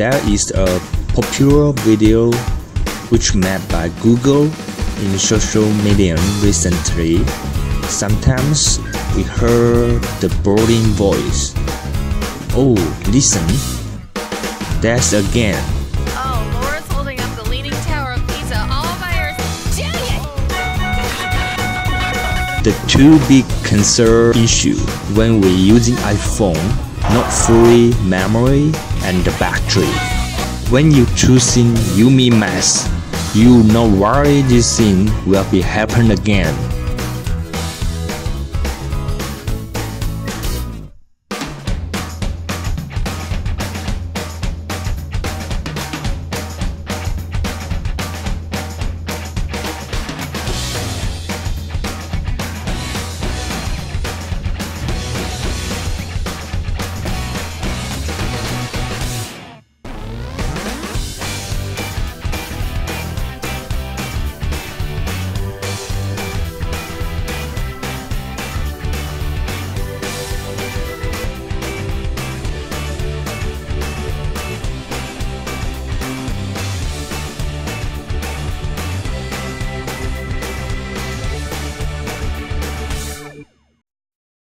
There is a popular video which made by Google in social media recently. Sometimes we heard the boring voice. Oh, listen. That's again. Oh, Laura's holding up the Leaning Tower of Pisa all by herself. Dang it! The two big concern issue when we're using iPhone, not free memory and the battery. When you choosing Umi Max, you know worry this thing will be happen again.